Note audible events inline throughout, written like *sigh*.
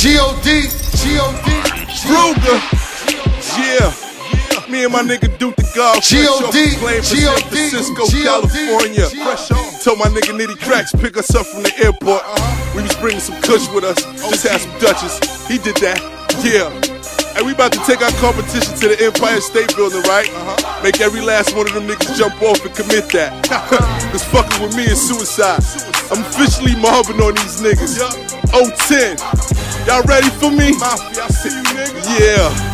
G-O-D, G-O-D, Ruger. Yeah. Me and my nigga Duke the God. G.O.D., Playing for San G.O.D., Francisco, California. G.O.D. Told my nigga Nitty Cracks pick us up from the airport. Uh-huh. We was bringing some kush with us. Oh, just had some Dutchess. He did that. Yeah. And we about to take our competition to the Empire State Building, right? Uh-huh. Make every last one of them niggas jump off and commit that. *laughs* Cause fucking with me is suicide. I'm officially mobbing on these niggas. 010. Y'all ready for me? Mafia, I see you niggas. Yeah. Yeah.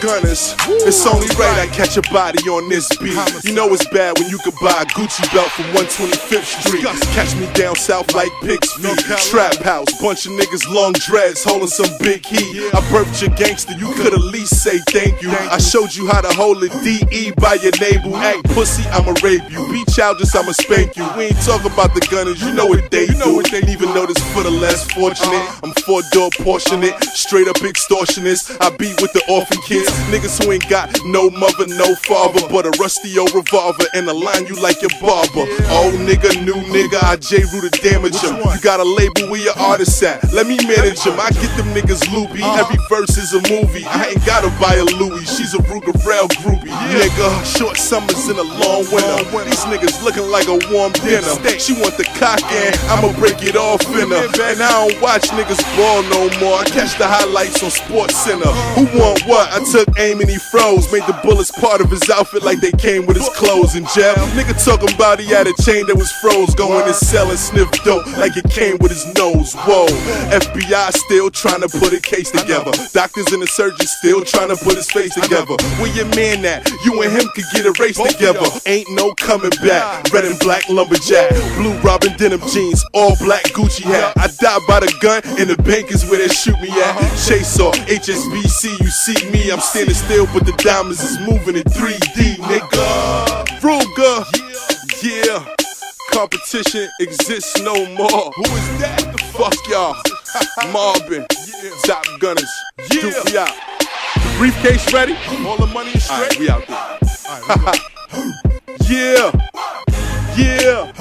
Gunners. It's only right I catch a body on this beat. You know it's bad when you could buy a Gucci belt from 125th Street. Catch me down south like Pigs Feet. Trap house, bunch of niggas long dreads holding some big heat. I burped your gangster, you could at least say thank you. I showed you how to hold a DE by your navel. Act pussy, I'ma rape you. Be childish, I'ma spank you. We ain't talking about the gunners, you know what they do. Ain't even know this for the less fortunate. I'm four door portionate, straight up extortionist. I beat with the orphan kids, niggas who ain't got no mother, no father, but a rusty old revolver and a line you like your barber. Old nigga, new nigga, I J Rue to damage him. You got a label where your artist at? Let me manage him. I get them niggas loopy. Uh-huh. Every verse is a movie. I ain't gotta buy a Louis. She's a Ruger Rell groupie. Nigga, short summers in a long winter. These niggas looking like a warm dinner. She want the cock and I'ma break it off in her. And I don't watch niggas ball no more. I catch the highlights on Sports Center. Uh-huh. Who want what? I took aim and he froze. Made the bullets part of his outfit like they came with his clothes in jail. Nigga talking about he had a chain that was froze. Going and selling sniff dope like it came with his nose. Whoa. FBI still trying to put a case together. Doctors and the surgeons still trying to put his face together. Where your man at? You and him could get a race together. Ain't no coming back. Red and black lumberjack. Blue Robin denim jeans. All black Gucci hat. I die by the gun and the bank is where they shoot me at. Chase off HSBC. You see me. I'm standing still, but the diamonds is moving in 3D, nigga. Ruger. Yeah. Competition exists no more. Who is that? The fuck y'all. *laughs* Marvin. Top Gunners. Duke, we out. The briefcase ready? All the money is straight? we out there. *laughs* yeah. Yeah.